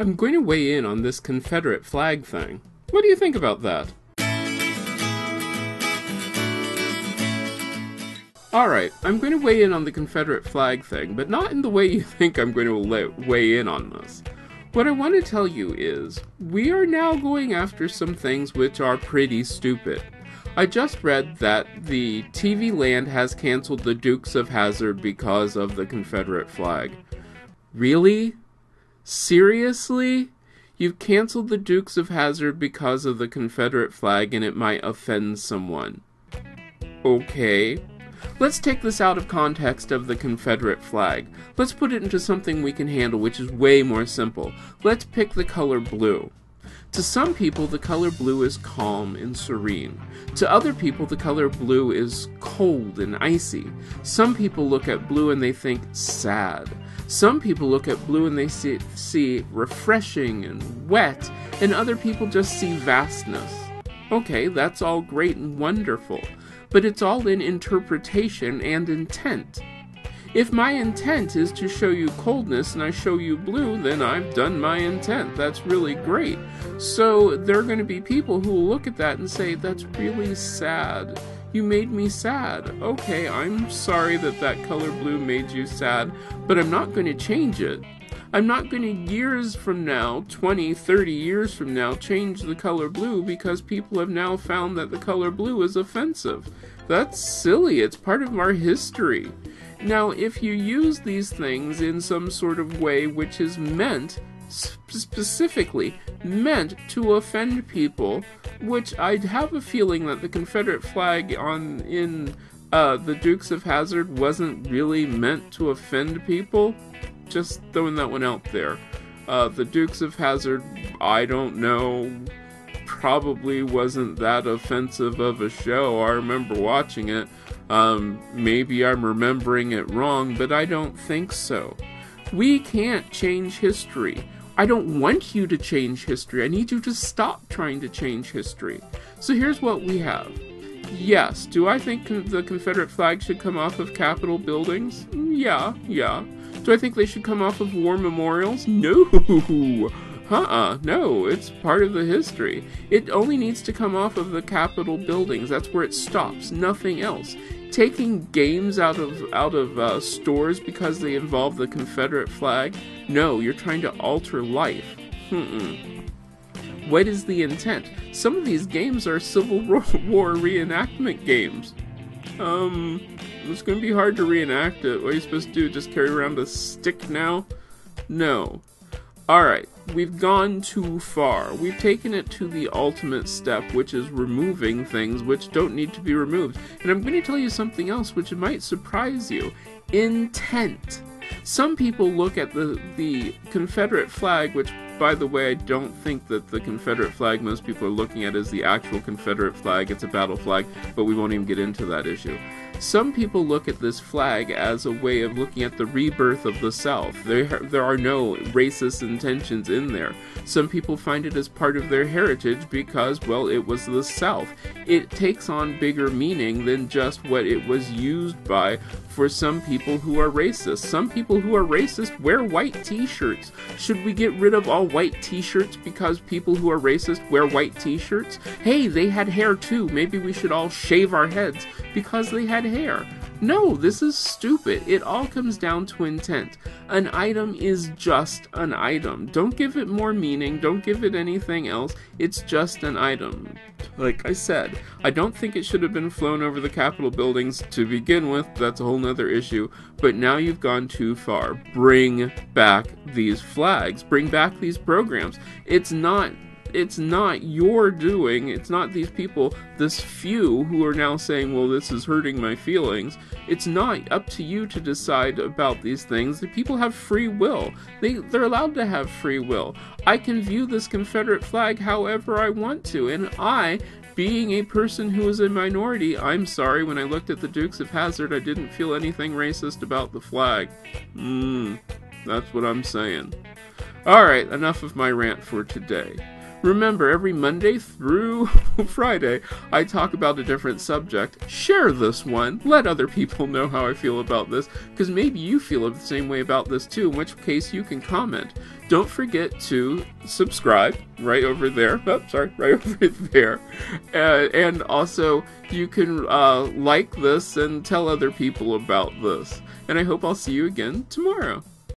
I'm going to weigh in on this Confederate flag thing. What do you think about that? Alright, I'm going to weigh in on the Confederate flag thing, but not in the way you think I'm going to weigh in on this. What I want to tell you is, we are now going after some things which are pretty stupid. I just read that the TV land has canceled the Dukes of Hazzard because of the Confederate flag. Really? Seriously? You've canceled the Dukes of Hazzard because of the Confederate flag and it might offend someone. Okay. Let's take this out of context of the Confederate flag. Let's put it into something we can handle, which is way more simple. Let's pick the color blue. To some people, the color blue is calm and serene. To other people, the color blue is cold and icy. Some people look at blue and they think sad. Some people look at blue and they see, see refreshing and wet, and other people just see vastness. Okay, that's all great and wonderful, but it's all in interpretation and intent. If my intent is to show you coldness and I show you blue, then I've done my intent. That's really great. So there are going to be people who will look at that and say, that's really sad. You made me sad. Okay, I'm sorry that that color blue made you sad, but I'm not going to change it. I'm not going to years from now, 20, 30 years from now, change the color blue because people have now found that the color blue is offensive. That's silly. It's part of our history. Now, if you use these things in some sort of way which is meant, specifically meant to offend people, which I have a feeling that the Confederate flag on in uh, the Dukes of Hazzard wasn't really meant to offend people. Just throwing that one out there. Uh, the Dukes of Hazzard, I don't know, probably wasn't that offensive of a show. I remember watching it. Um, maybe I'm remembering it wrong, but I don't think so. We can't change history. I don't want you to change history. I need you to stop trying to change history. So here's what we have. Yes, do I think the Confederate flag should come off of Capitol buildings? Yeah, yeah. Do I think they should come off of war memorials? No. Uh-uh, no, it's part of the history. It only needs to come off of the Capitol buildings. That's where it stops, nothing else. Taking games out of out of uh, stores because they involve the Confederate flag? No, you're trying to alter life. Hmm. What is the intent? Some of these games are Civil War reenactment games. Um, it's gonna be hard to reenact it. What are you supposed to do? Just carry around a stick now? No. Alright, we've gone too far. We've taken it to the ultimate step, which is removing things which don't need to be removed. And I'm going to tell you something else which might surprise you. Intent. Some people look at the, the Confederate flag, which, by the way, I don't think that the Confederate flag most people are looking at is the actual Confederate flag. It's a battle flag, but we won't even get into that issue. Some people look at this flag as a way of looking at the rebirth of the South. There, there are no racist intentions in there. Some people find it as part of their heritage because, well, it was the South. It takes on bigger meaning than just what it was used by for some people who are racist. Some people who are racist wear white t shirts. Should we get rid of all white t shirts because people who are racist wear white t shirts? Hey, they had hair too. Maybe we should all shave our heads because they had hair. No, this is stupid. It all comes down to intent. An item is just an item. Don't give it more meaning, don't give it anything else. It's just an item. Like I said, I don't think it should have been flown over the Capitol buildings to begin with. That's a whole nother issue. But now you've gone too far. Bring back these flags, bring back these programs. It's not it's not your doing. It's not these people, this few who are now saying, well, this is hurting my feelings. It's not up to you to decide about these things. The people have free will. They, they're allowed to have free will. I can view this Confederate flag however I want to, and I being a person who is a minority, I'm sorry, when I looked at the Dukes of Hazzard, I didn't feel anything racist about the flag. Mmm, that's what I'm saying. Alright, enough of my rant for today. Remember, every Monday through Friday, I talk about a different subject. Share this one. Let other people know how I feel about this, because maybe you feel the same way about this too, in which case you can comment. Don't forget to subscribe right over there. Oh, sorry, right over there. Uh, and also, you can uh, like this and tell other people about this. And I hope I'll see you again tomorrow.